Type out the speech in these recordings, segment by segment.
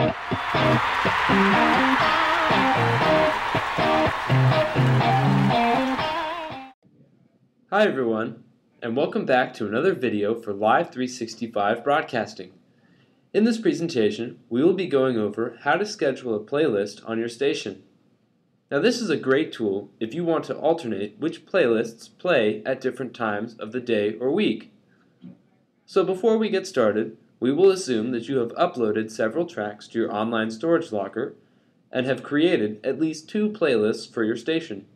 Hi everyone, and welcome back to another video for Live 365 Broadcasting. In this presentation, we will be going over how to schedule a playlist on your station. Now this is a great tool if you want to alternate which playlists play at different times of the day or week. So before we get started, we will assume that you have uploaded several tracks to your online storage locker and have created at least two playlists for your station.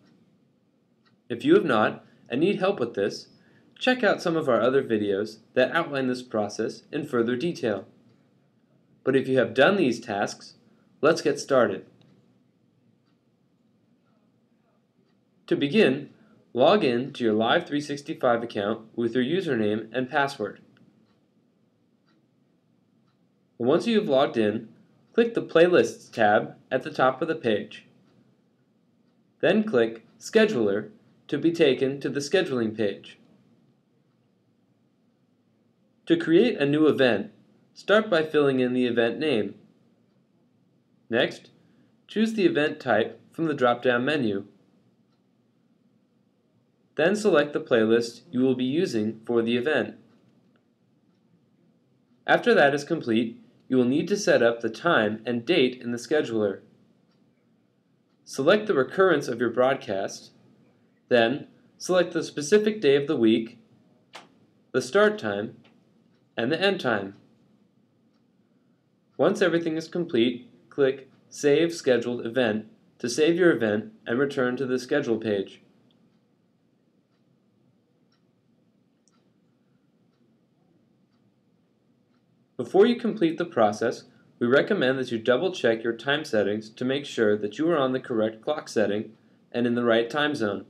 If you have not, and need help with this, check out some of our other videos that outline this process in further detail. But if you have done these tasks, let's get started. To begin, log in to your Live 365 account with your username and password. Once you have logged in, click the Playlists tab at the top of the page. Then click Scheduler to be taken to the scheduling page. To create a new event, start by filling in the event name. Next, choose the event type from the drop-down menu. Then select the playlist you will be using for the event. After that is complete, you will need to set up the time and date in the scheduler. Select the recurrence of your broadcast then, select the specific day of the week, the start time, and the end time. Once everything is complete, click Save Scheduled Event to save your event and return to the Schedule page. Before you complete the process, we recommend that you double check your time settings to make sure that you are on the correct clock setting and in the right time zone.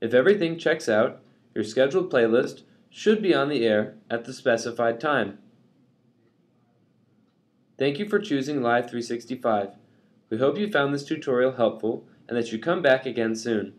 If everything checks out, your scheduled playlist should be on the air at the specified time. Thank you for choosing Live 365. We hope you found this tutorial helpful and that you come back again soon.